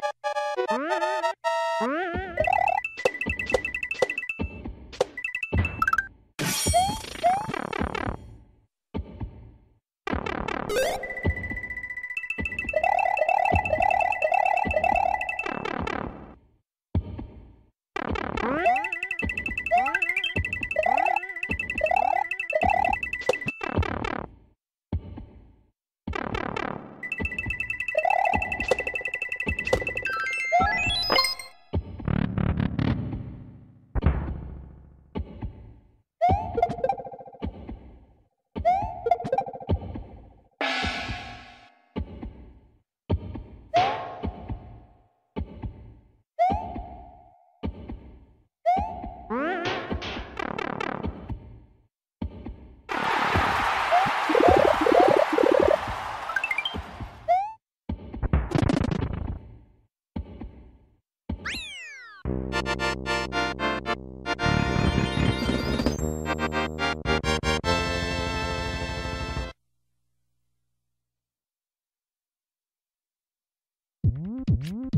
You. Mm-hmm.